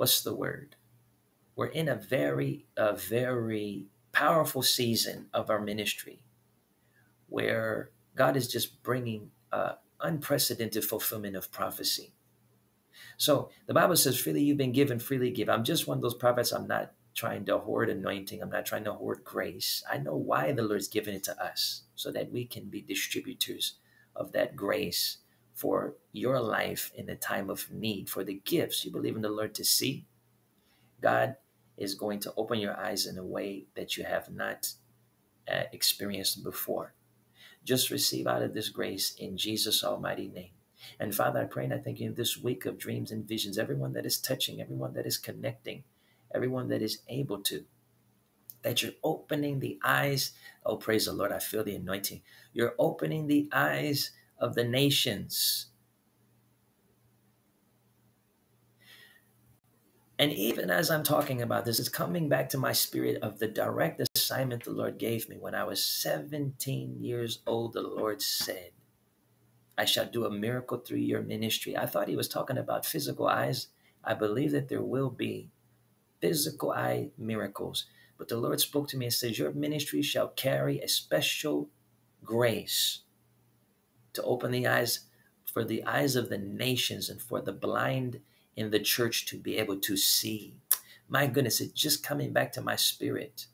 what's the word? We're in a very, a very powerful season of our ministry where God is just bringing uh, unprecedented fulfillment of prophecy. So the Bible says, freely you've been given, freely give. I'm just one of those prophets. I'm not trying to hoard anointing. I'm not trying to hoard grace. I know why the Lord's given it to us so that we can be distributors of that grace for your life in the time of need, for the gifts you believe in the Lord to see. God is going to open your eyes in a way that you have not uh, experienced before. Just receive out of this grace in Jesus' almighty name. And Father, I pray and I thank you in this week of dreams and visions, everyone that is touching, everyone that is connecting, everyone that is able to, that you're opening the eyes. Oh, praise the Lord. I feel the anointing. You're opening the eyes of the nations. And even as I'm talking about this, it's coming back to my spirit of the direct assignment the Lord gave me when I was 17 years old. The Lord said, I shall do a miracle through your ministry. I thought he was talking about physical eyes. I believe that there will be physical eye miracles. But the Lord spoke to me and says, Your ministry shall carry a special grace to open the eyes for the eyes of the nations and for the blind in the church to be able to see. My goodness, it's just coming back to my spirit.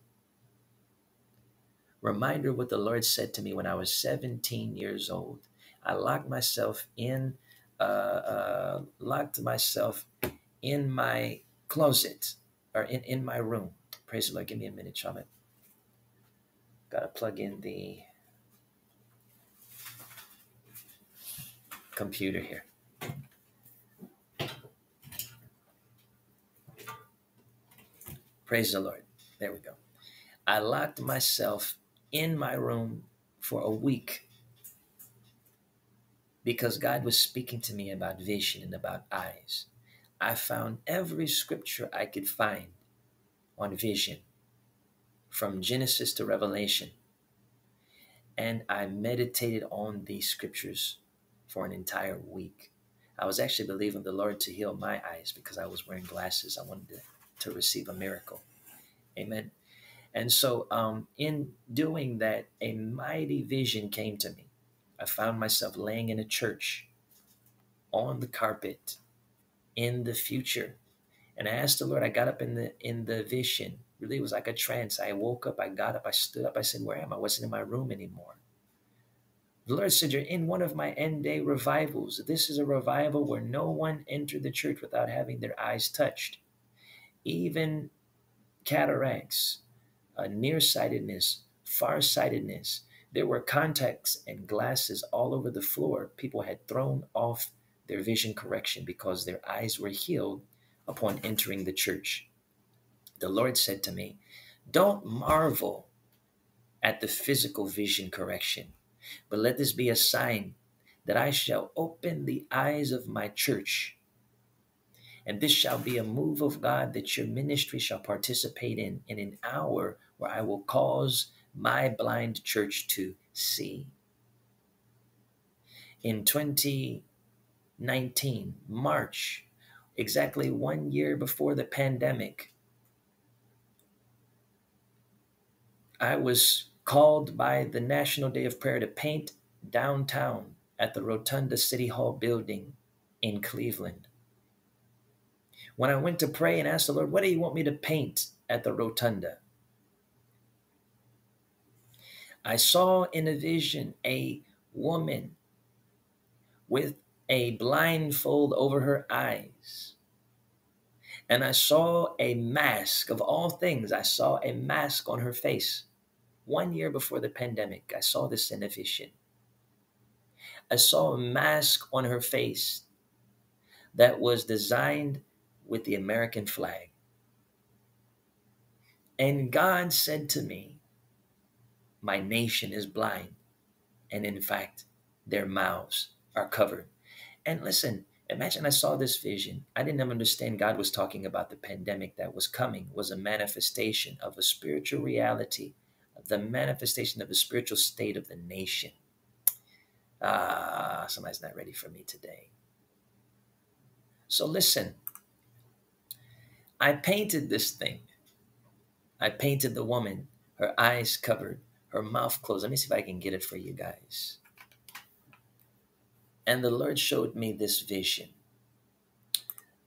Reminder what the Lord said to me when I was 17 years old. I locked myself in, uh, uh, locked myself in my closet or in, in my room. Praise the Lord. Give me a minute, Shaman. Got to plug in the computer here. Praise the Lord. There we go. I locked myself in my room for a week because God was speaking to me about vision and about eyes. I found every scripture I could find on vision from Genesis to Revelation. And I meditated on these scriptures for an entire week. I was actually believing the Lord to heal my eyes because I was wearing glasses. I wanted to, to receive a miracle. Amen. And so, um, in doing that, a mighty vision came to me. I found myself laying in a church on the carpet in the future. And I asked the Lord, I got up in the in the vision. Really, it was like a trance. I woke up, I got up, I stood up, I said, Where am I? I wasn't in my room anymore. The Lord said, You're in one of my end day revivals. This is a revival where no one entered the church without having their eyes touched. Even cataracts, uh, nearsightedness, farsightedness. There were contacts and glasses all over the floor. People had thrown off their vision correction because their eyes were healed upon entering the church. The Lord said to me, Don't marvel at the physical vision correction, but let this be a sign that I shall open the eyes of my church. And this shall be a move of God that your ministry shall participate in in an hour where I will cause my blind church to see. In 2019, March, exactly one year before the pandemic, I was called by the National Day of Prayer to paint downtown at the Rotunda City Hall building in Cleveland. When I went to pray and asked the Lord, What do you want me to paint at the Rotunda? I saw in a vision a woman with a blindfold over her eyes. And I saw a mask of all things. I saw a mask on her face. One year before the pandemic, I saw this in a vision. I saw a mask on her face that was designed with the American flag. And God said to me, My nation is blind. And in fact, their mouths are covered and listen, imagine I saw this vision. I didn't understand God was talking about the pandemic that was coming was a manifestation of a spiritual reality, the manifestation of the spiritual state of the nation. Ah, somebody's not ready for me today. So listen, I painted this thing. I painted the woman, her eyes covered, her mouth closed. Let me see if I can get it for you guys. And the Lord showed me this vision.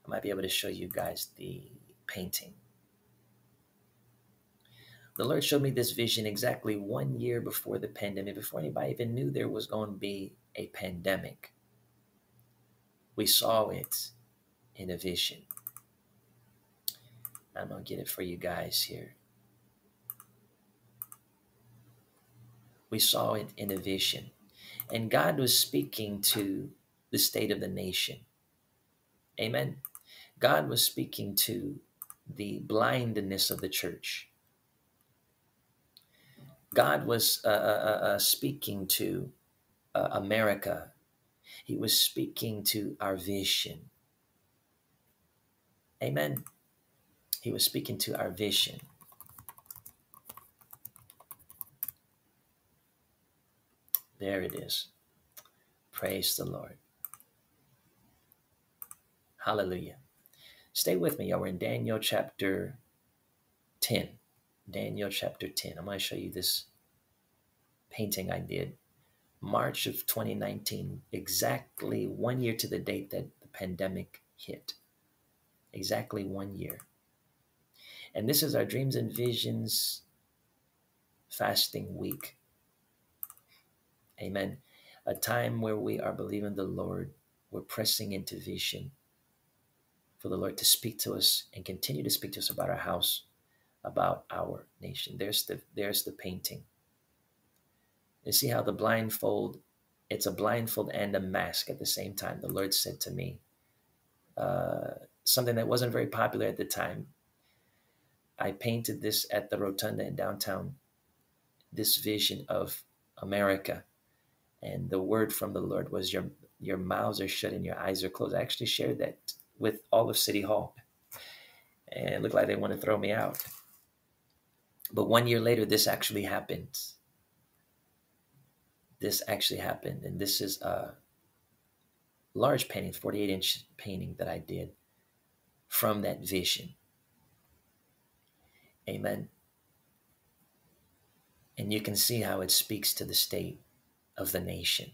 I might be able to show you guys the painting. The Lord showed me this vision exactly one year before the pandemic, before anybody even knew there was going to be a pandemic. We saw it in a vision. I'm going to get it for you guys here. We saw it in a vision. And God was speaking to the state of the nation. Amen. God was speaking to the blindness of the church. God was uh, uh, uh, uh speaking to uh, America. He was speaking to our vision. Amen. He was speaking to our vision. There it is. Praise the Lord. Hallelujah. Stay with me, y'all. We're in Daniel chapter 10. Daniel chapter 10. I'm going to show you this painting I did. March of 2019, exactly one year to the date that the pandemic hit. Exactly one year. And this is our Dreams and Visions fasting week. Amen. A time where we are believing the Lord, we're pressing into vision for the Lord to speak to us and continue to speak to us about our house, about our nation. There's the there's the painting. You see how the blindfold, it's a blindfold and a mask at the same time. The Lord said to me, uh, something that wasn't very popular at the time. I painted this at the rotunda in downtown, this vision of America. And the word from the Lord was your your mouths are shut and your eyes are closed. I actually shared that with all of City Hall. And it looked like they want to throw me out. But one year later, this actually happened. This actually happened. And this is a large painting, 48 inch painting that I did from that vision. Amen. And you can see how it speaks to the state of the nation.